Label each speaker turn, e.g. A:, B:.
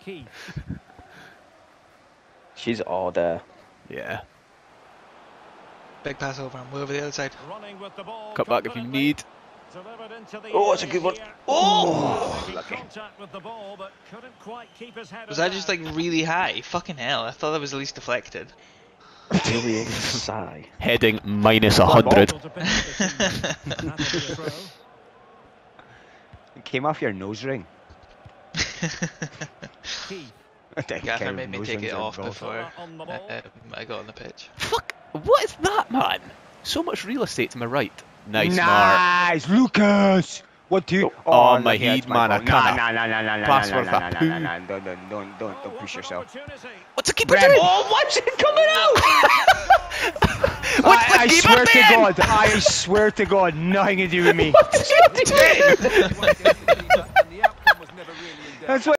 A: Keith.
B: She's all there.
C: Yeah.
D: Big pass over and way over the other side.
A: Running with the ball.
C: Cut back if you need.
A: Delivered into the
B: Oh, it's a good one.
A: here.
D: Oh!
A: Making contact with the ball, but couldn't quite keep his head
D: Was that just like really high? Fucking hell, I thought that was at least deflected.
B: Julian sigh.
C: Heading minus a hundred.
A: Able to pick up the team. That'll be a throw.
E: It came off your nose ring.
A: Keith.
E: I
D: Gaffer made me take it off before
A: On the
D: uh,
A: ball.
D: I got on the pitch.
C: Fuck! What is that, man? So much real estate to my right. Nice, Mark.
E: nice, Lucas. What do you?
C: Oh,
E: look,
C: my
E: yeah, it's
C: head, man, I
E: fault.
C: canna
E: Nah, nah, nah, nah, nah,
C: pass
E: nah,
C: worth
E: nah,
C: a
E: nah, nah,
C: poo.
E: nah, nah, Don't, don't, don't, don't,
A: Oh,
E: don't
A: what
E: push
A: an
E: yourself.
A: opportunity.
C: What's the keeper
E: Brem.
C: doing?
B: Oh, what's it coming out?
C: What's
E: I, I
C: the keeper
E: swear to
C: doing?
E: God, I swear to God, nothing to do with me.
C: What's he doing?
E: That's what.